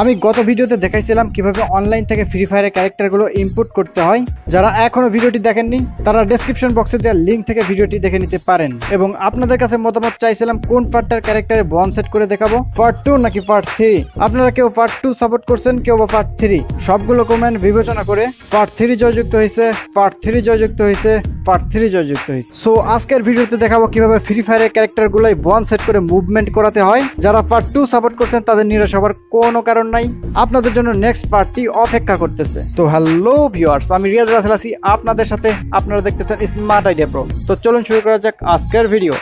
আমি গত ভিডিওতে দেখাইছিলাম কীভাবে অনলাইন থেকে ফ্রি ফায়ারের ক্যারেক্টারগুলো ইম্পোর্ট করতে হয়। যারা এখনও ভিডিওটি দেখেননি, তারা ডেসক্রিপশন বক্সে দেওয়া লিঙ্ক থেকে ভিডিওটি দেখে নিতে পারেন। এবং আপনাদের কাছে মতামত চাইছিলাম কোন পার্টটার ক্যারেক্টারে বন সেট করে দেখাবো? পার্ট টু নাকি পার্ট থ্রি আপনারা কেউ পার্ট টু সাপোর্ট করছেন, কেউ বা পার্ট থ্রি সবগুলো কমেন্ট বিবেচনা করে পার্ট থ্রি জয়যুক্ত হয়েছে পার্ট থ্রি জয়যুক্ত হয়েছে পার্ট থ্রি জয়যুক্ত হয়েছে সো আজকের ভিডিওতে দেখাবো কীভাবে ফ্রি ফায়ারের ক্যারেক্টারগুলোই বন সেট করে মুভমেন্ট করাতে হয়। যারা পার্ট টু সাপোর্ট করছেন, তাদের নিরাশ হবার কোনো কারণ নাই। আপনাদের জন্য নেক্সট পার্টটি অপেক্ষা করতেছে। তো হ্যালো ভিউয়ার্স আমি রিয়াজ রাসেল আপনাদের সাথে। আপনারা দেখতেছেন স্মার্ট আইডিয়া প্রো তো চলুন শুরু করা যাক আজকের ভিডিও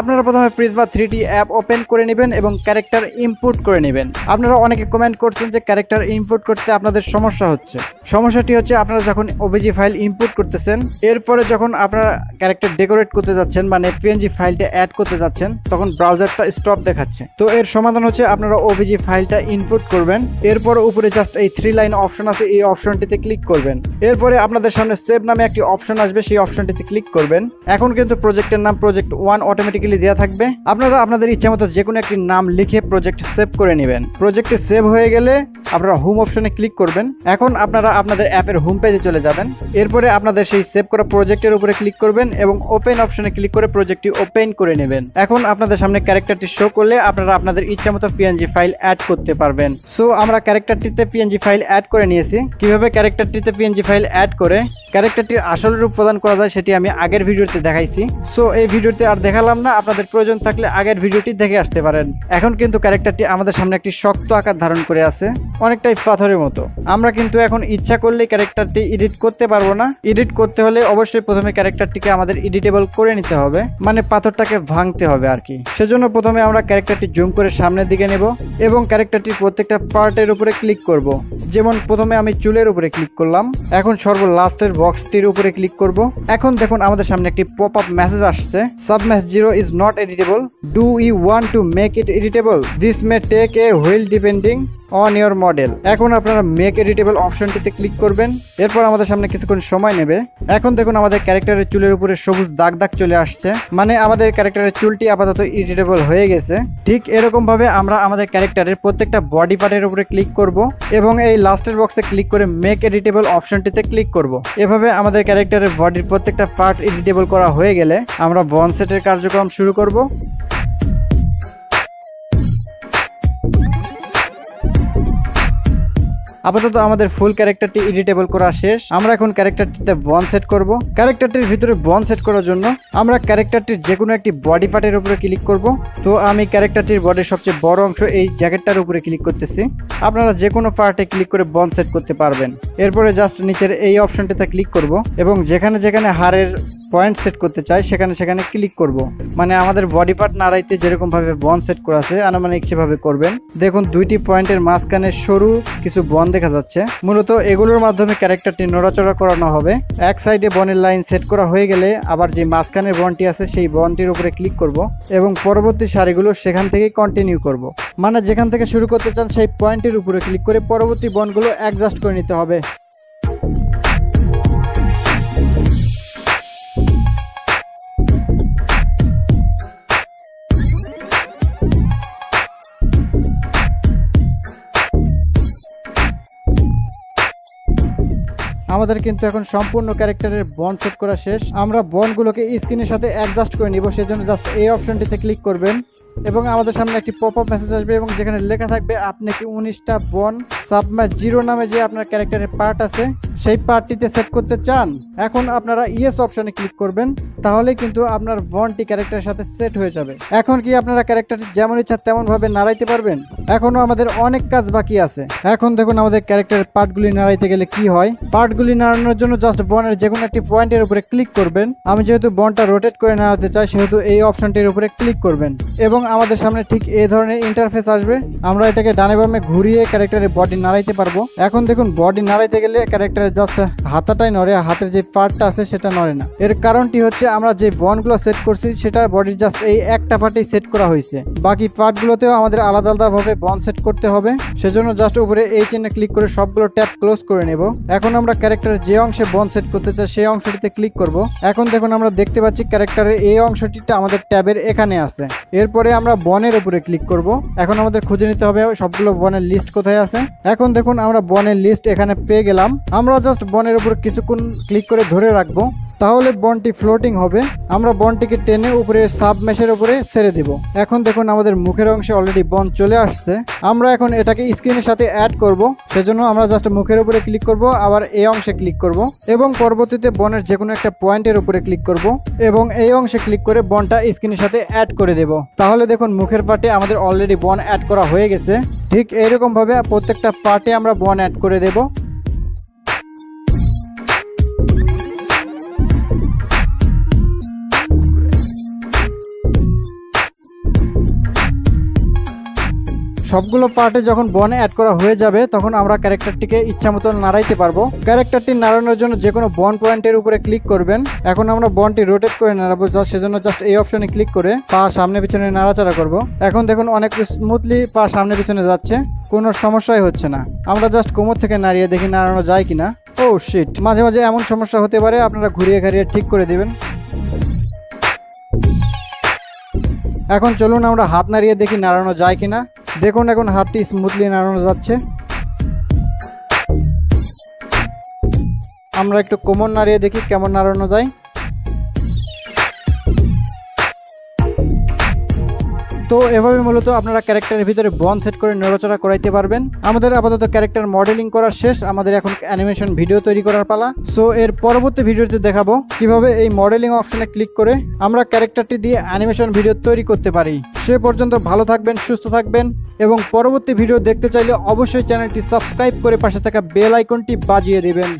আপনারা প্রথমে Prisma three D app open করে নেবেন এবং ক্যারেক্টার ইনপুট করে নেবেন। আপনারা অনেকে কমেন্ট করছেন যে ক্যারেক্টার ইনপুট করতে আপনাদের সমস্যা হচ্ছে। সমস্যাটি হচ্ছে আপনারা যখন ওবিজি ফাইল ইনপুট করতেছেন, এরপরে যখন আপনারা ক্যারেক্টার ডেকোরেট করতে যাচ্ছেন মানে পিএনজি ফাইলটা অ্যাড করতে যাচ্ছেন, তখন ব্রাউজারটা স্টপ দেখাচ্ছে। তো এর সমাধান হচ্ছে আপনারা ওবিজি ফাইলটা ইনপুট করবেন, এরপর উপরে জাস্ট এই থ্রি লাইন অপশন আছে, এই অপশনটিতে ক্লিক করবেন। এরপরে আপনাদের সামনে সেভ নামে একটি অপশন আসবে, সেই অপশনটিতে ক্লিক করবেন। এখন কিন্তু প্রজেক্টের নাম প্রজেক্ট ওয়ান অটোমেটিক্যালি দেওয়া থাকবে। আপনারা আপনাদের ইচ্ছা মতো যে কোনো একটি নাম লিখে প্রজেক্ট সেভ করে নেবেন। প্রজেক্টে সেভ হয়ে গেলে আপনারা হোম অপশনে ক্লিক করবেন। এখন আপনারা আপনাদের অ্যাপের হোম পেজে চলে যাবেন। এরপরে আপনাদের সেই সেভ করা প্রজেক্টের উপরে ক্লিক করবেন এবং ওপেন অপশনে ক্লিক করে প্রজেক্টটি ওপেন করে নেবেন। এখন আপনাদের সামনে ক্যারেক্টারটি শো করলে আপনারা আপনাদের ইচ্ছা মতো পিএনজি ফাইল অ্যাড করতে পারবেন। সো আমরা ক্যারেক্টারটিতে পিএনজি ফাইল অ্যাড করে নিয়েছি। কীভাবে ক্যারেক্টারটিতে পিএনজি ফাইল অ্যাড করে ক্যারেক্টারটির আসল রূপ প্রদান করা যায় সেটি আমি আগের ভিডিওতে দেখাইছি। সো এই ভিডিওতে আর দেখালাম না। আপনাদের প্রয়োজন থাকলে আগের ভিডিওটি দেখে আসতে পারেন। এখন কিন্তু ক্যারেক্টারটি আমাদের সামনে একটি শক্ত আকার ধারণ করে আছে, অনেকটাই পাথরের মতো। আমরা কিন্তু এখন ইচ্ছা করলে ক্যারেক্টারটি এডিট করতে পারব না। এডিট করতে হলে অবশ্যই প্রথমে ক্যারেক্টারটিকে আমাদের এডিটেবল করে নিতে হবে মানে পাথরটাকে ভাঙতে হবে আর কি। সেজন্য প্রথমে আমরা ক্যারেক্টারটি জুম করে সামনের দিকে নেব এবং ক্যারেক্টারটির প্রত্যেকটা পার্টের উপরে ক্লিক করব। যেমন প্রথমে আমি চুলের উপরে ক্লিক করলাম, এখন সর্ব লাস্টের বক্সটির উপরে ক্লিক করব। এখন দেখুন আমাদের সামনে একটি পপ আপ মেসেজ আসছে submesh zero is not editable do you want to make it editable this may take a while depending on your model এখন আপনারা মেক এডিটেবল অপশনটিতে ক্লিক করবেন। এরপর আমাদের সামনে কিছুক্ষণ সময় নেবে। এখন দেখুন আমাদের ক্যারেক্টারের চুলের উপরে সবুজ দাগ দাগ চলে আসছে। মানে আমাদের ক্যারেক্টারের চুলটি আপাতত এডিটেবল হয়ে গেছে। ঠিক এরকম ভাবে আমরা আমাদের ক্যারেক্টারের প্রত্যেকটা বডি পার্টের উপরে ক্লিক করব এবং এই লাস্টের বক্সে ক্লিক করে মেক এডিটেবল অপশনটিতে ক্লিক করব। এভাবে আমাদের ক্যারেক্টারের বডির প্রত্যেকটা পার্ট এডিটেবল করা হয়ে গেলে আমরা বন সেটের কার্যক্রম শুরু করব। আপাতত আমাদের ফুল ক্যারেক্টারটি এডিটেবল করা শেষ। আমরা এখন ক্যারেক্টারটিতে বন সেট করব। ক্যারেক্টারটির ভিতরে বন সেট করার জন্য আমরা ক্যারেক্টারটির যে কোনো একটি বডি পার্টের উপরে ক্লিক করব। তো আমি ক্যারেক্টারটির বডির সবচেয়ে বড় অংশ এই জ্যাকেটটার উপরে ক্লিক করতেছি। আপনারা যে কোনো পার্টে ক্লিক করে বন সেট করতে পারবেন। এরপরে জাস্ট নিচের এই অপশনটিতে ক্লিক করব এবং যেখানে যেখানে হাড়ের পয়েন্ট সেট করতে চাই, সেখানে সেখানে ক্লিক করব। মানে আমাদের বডি পার্ট নাড়াইতে যেরকম ভাবে বন সেট করা আছে, আনুমানিক সেভাবে করবেন। দেখুন, দুইটি পয়েন্টের মাঝখানে সরু কিছু বন দেখা যাচ্ছে। মূলত এগুলোর মাধ্যমে ক্যারেক্টারটি নড়াচড়া করানো হবে। এক সাইডে বনের লাইন সেট করা হয়ে গেলে আবার যে মাঝখানের বনটি আছে সেই বনটির উপরে ক্লিক করব এবং পরবর্তী সারিগুলো সেখান থেকে কন্টিনিউ করব। মানে যেখান থেকে শুরু করতে চান সেই পয়েন্টের উপরে ক্লিক করে পরবর্তী বনগুলো অ্যাডজাস্ট করে নিতে হবে। আমাদের কিন্তু এখন সম্পূর্ণ ক্যারেক্টারের বন সেট করা শেষ। আমরা বনগুলোকে স্ক্রিনের সাথে অ্যাডজাস্ট করে নিব, সেজন্য জাস্ট এই অপশনটিতে ক্লিক করবেন এবং আমাদের সামনে একটি পপ আপ মেসেজ আসবে এবং যেখানে লেখা থাকবে, আপনি কি উনিশটা বন সাবমা জিরো নামে যে আপনার ক্যারেক্টারের পার্ট আছে সেই পার্টটিতে সেট করতে চান, এখন আপনারা ইয়েস অপশনে ক্লিক করবেন তাহলে কিন্তু আপনার বনটি ক্যারেক্টারের সাথে সেট হয়ে যাবে। এখন কি আপনারা ক্যারেক্টারটি যেমন ইচ্ছা তেমন ভাবে নাড়াইতে পারবেন? এখনও আমাদের অনেক কাজ বাকি আছে। এখন দেখুন আমাদের ক্যারেক্টারের পার্টগুলি নাড়াইতে গেলে কি হয়? পার্টগুলি নাড়ানোর জন্য জাস্ট বনের যে কোনো একটি পয়েন্টের উপরে ক্লিক করবেন। আমি যেহেতু বনটা রোটেট করে নাড়াতে চাই, সেহেতু এই অপশনটির উপরে ক্লিক করবেন। এবং আমাদের সামনে ঠিক এই ধরনের ইন্টারফেস আসবে। আমরা এটাকে ডানে বামে ঘুরিয়ে ক্যারেক্টারের বডি নাড়াইতে পারব। এখন দেখুন বডি নাড়াইতে গেলে ক্যারেক্টারের জাস্ট হাতাটাই নড়ে হাতের যে পার্টটা আছে সেটা নড়ে না। এর কারণটি হচ্ছে আমরা যে বনগুলো সেট করছি, সেটা বডির জাস্ট এই একটা পার্টেই সেট করা হয়েছে। বাকি পার্টগুলোতেও আমাদের আলাদা আলাদাভাবে বন সেট করতে হবে। সেজন্য জাস্ট উপরে এই চিহ্নে ক্লিক করে সবগুলো ট্যাপ ক্লোজ করে নেব। এখন আমরা ক্যারেক্টারের যে অংশে বন সেট করতে চাই, সেই অংশটিতে ক্লিক করব। এখন দেখুন আমরা দেখতে পাচ্ছি ক্যারেক্টারের এই অংশটিতে আমাদের ট্যাবের এখানে আছে। এরপরে আমরা বনের উপরে ক্লিক করব। এখন আমাদের খুঁজে নিতে হবে সবগুলো বনের লিস্ট কোথায় আছে। এখন দেখুন আমরা বনের লিস্ট এখানে পেয়ে গেলাম। আমরা জাস্ট বনের উপর কিছুক্ষণ ক্লিক করে ধরে রাখব, তাহলে বনটি ফ্লোটিং হবে। আমরা বনটিকে টেনে উপরে সাব মেশের উপরে ছেড়ে দেব। এখন দেখুন আমাদের মুখের অংশে অলরেডি বন চলে আসছে। আমরা এখন এটাকে স্ক্রিনের সাথে অ্যাড করব। সেজন্য আমরা জাস্ট মুখের উপরে ক্লিক করব, আবার এই অংশে ক্লিক করব এবং পরবর্তীতে বনের যে কোনো একটা পয়েন্টের উপরে ক্লিক করব এবং এই অংশে ক্লিক করে বনটা স্ক্রিনের সাথে অ্যাড করে দেব। তাহলে দেখুন মুখের পার্টে আমাদের অলরেডি বন অ্যাড করা হয়ে গেছে। ঠিক এইরকম ভাবে প্রত্যেকটা পার্টে আমরা বন অ্যাড করে দেব। সবগুলো পার্টে যখন বনে অ্যাড করা হয়ে যাবে, তখন আমরা ক্যারেক্টারটিকে ইচ্ছা মতো নাড়াইতে পারব। ক্যারেক্টারটি নাড়ানোর জন্য যে কোনো বন পয়েন্টের উপরে ক্লিক করবেন। এখন আমরা বনটি রোটেট করে নাড়াবো সেজন্য জাস্ট এই অপশনে ক্লিক করে পা সামনে পিছনে নাড়াচাড়া করব। এখন দেখুন অনেক স্মুথলি পা সামনে পিছনে যাচ্ছে, কোনো সমস্যাই হচ্ছে না। আমরা জাস্ট কোমর থেকে নাড়িয়ে দেখি নাড়ানো যায় কিনা। ও শিট মাঝে মাঝে এমন সমস্যা হতে পারে, আপনারা ঘুরিয়ে ঘাড়িয়ে ঠিক করে দেবেন। এখন চলুন আমরা হাত নাড়িয়ে দেখি নাড়ানো যায় কিনা। দেখুন এখন হাতটি স্মুথলি নাড়ানো যাচ্ছে। আমরা একটু কোমর নাড়িয়ে দেখি কেমন নাড়ানো যায়। তো এভাবে মূলত আপনারা ক্যারেক্টারের ভিতরে বন সেট করে নড়াচড়া করাইতে পারবেন। আমাদের আপাতত ক্যারেক্টার মডেলিং করা শেষ, আমাদের এখন অ্যানিমেশন ভিডিও তৈরি করার পালা। সো এর পরবর্তী ভিডিওতে দেখাবো কীভাবে এই মডেলিং অপশনে ক্লিক করে আমরা ক্যারেক্টারটি দিয়ে অ্যানিমেশন ভিডিও তৈরি করতে পারি। সে পর্যন্ত ভালো থাকবেন, সুস্থ থাকবেন এবং পরবর্তী ভিডিও দেখতে চাইলে অবশ্যই চ্যানেলটি সাবস্ক্রাইব করে পাশে থাকা বেল আইকনটি বাজিয়ে দেবেন।